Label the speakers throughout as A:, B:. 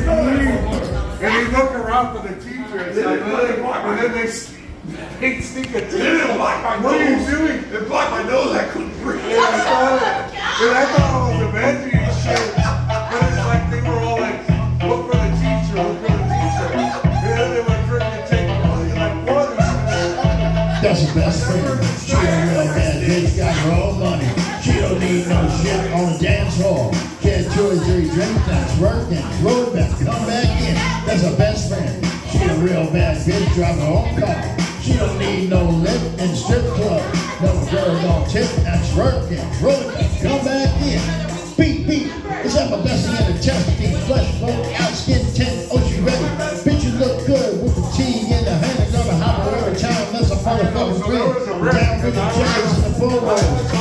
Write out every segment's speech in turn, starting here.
A: And they look around for the teacher and, like, and then they, they sneak a teacher.
B: It blocked my
A: What are you
B: nose.
A: doing?
B: It blocked my nose. I couldn't breathe.
A: And I thought, and I thought it was Avengers and shit. But it's like they were all like, look for the teacher, look for the teacher. And then they were freaking taking money. Like, what?
C: That's the best friend. She a real bad bitch, got her own money. She don't need no shit on the dance floor. That's working. Roll it back, come back in. That's her best friend. She a real bad bitch, drive her own car. She don't need no lift and strip club. No girl, no tip, that's working. Roll it back, come back in. Beat, beat. Is that my best in the testing? Flesh flow, out skin tent, oh she ready. Bitch, you look good with the T in the hand. and Gonna hop every time, that's a motherfucking friend. Down with the jazz and the bowlers.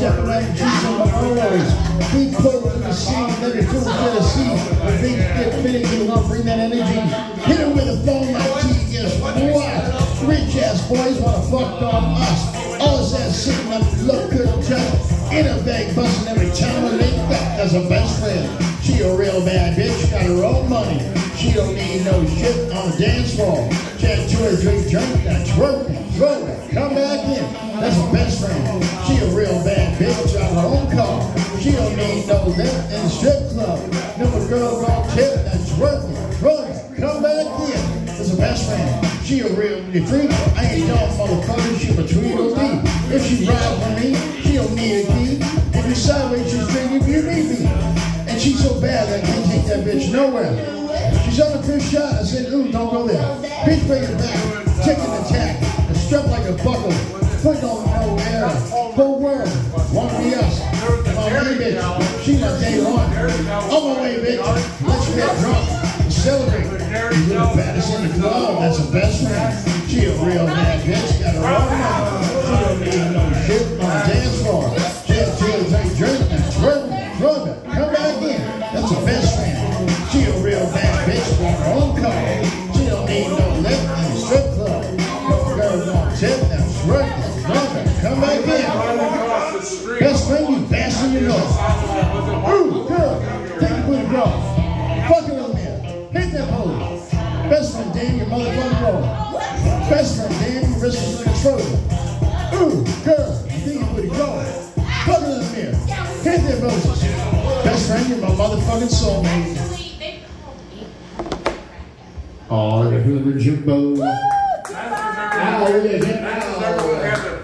C: You like juice on my always. Big pull in the scene, let it good to. The big get finicky, love bring that energy. Hit her with a phone like is what? Rich ass boys wanna fuck on us. His ass sitting up, look good just in a bag, busting every time I link back. That's a best friend. She a real bad bitch, got her own money. She don't need no shit on the dance floor. Had two or three drink, that's working, don't need no lift in strip club. No girl gon' tip, that's working, rolling, come back in. That's a best friend. She a real freak. I ain't dumb motherfucker, she a Tweedledee. If she ride with me, she don't need a key. If you sideways, she's drinking, you need me. And she's so bad I can't take that bitch nowhere. She's on the first shot. I said, ooh, don't go there. Bitch, bring it back. Take an attack. Whole world. Wanna be us. My way, bitch. She my day one. On my way, bitch. Let's get drunk. Celebrate. You the baddest in the club. That's the best friend. She a real bad bitch. Got her own money. She don't need no shit on the dance floor. She or three drinks and twerking, drugging. Come back in. That's a best friend. She a real bad bitch with her own car. She don't need no lift in the strip club. No girl don't tip. That's drugging. Come back in.
A: Across the street.
C: Best friend, you bastard, you know. Ooh, girl, take your booty off. Fuck it on there. Hit that pole. Best friend, damn your motherfucking roll. Best friend, damn your wrist is control. Ooh, girl, you think your booty going. Fuck it on mirror. Hit that roses. Best friend, you're my motherfucking soulmate. Oh, the human jumbo. Ow, yeah, yeah, ow.